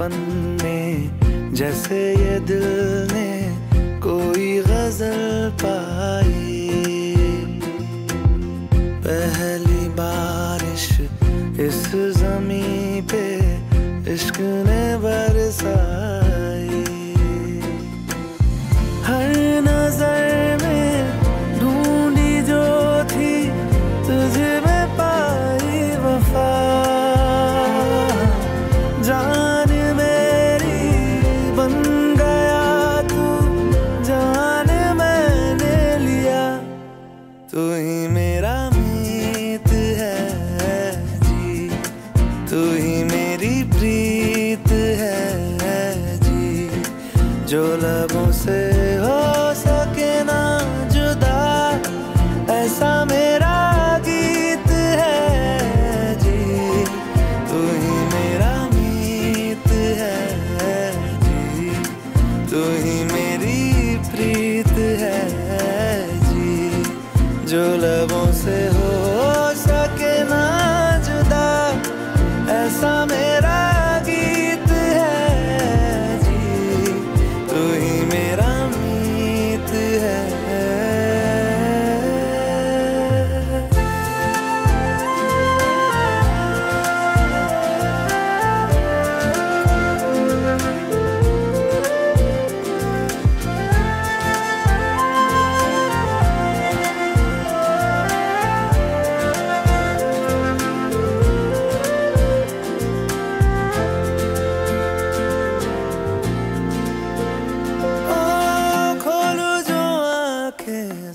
बचपन में जैसे ये दिल ने कोई गज़ल पाया जो लबों से हो सके ना जुदा, ऐसा मेरा गीत है जी। तू ही मेरा मीत है जी। तू ही मेरी प्रीत है जी। जो लबों से हो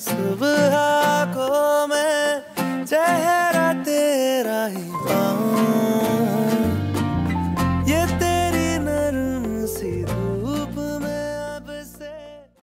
silver